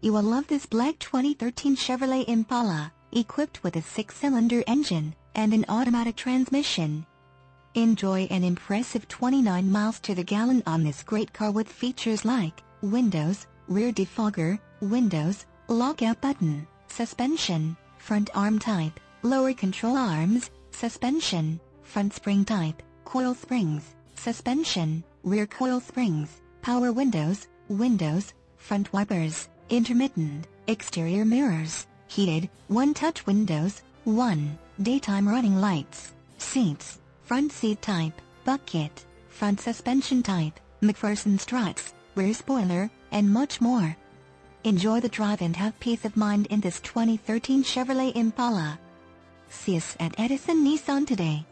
you will love this black 2013 Chevrolet Impala, equipped with a six-cylinder engine and an automatic transmission. Enjoy an impressive 29 miles to the gallon on this great car with features like windows, rear defogger, windows, lockout button, suspension, front arm type, lower control arms, suspension, front spring type, coil springs, suspension, rear coil springs, power windows, windows, front wipers, intermittent, exterior mirrors, heated, one-touch windows, one, daytime running lights, seats, front seat type, bucket, front suspension type, MacPherson struts, rear spoiler, and much more. Enjoy the drive and have peace of mind in this 2013 Chevrolet Impala. See us at Edison Nissan today.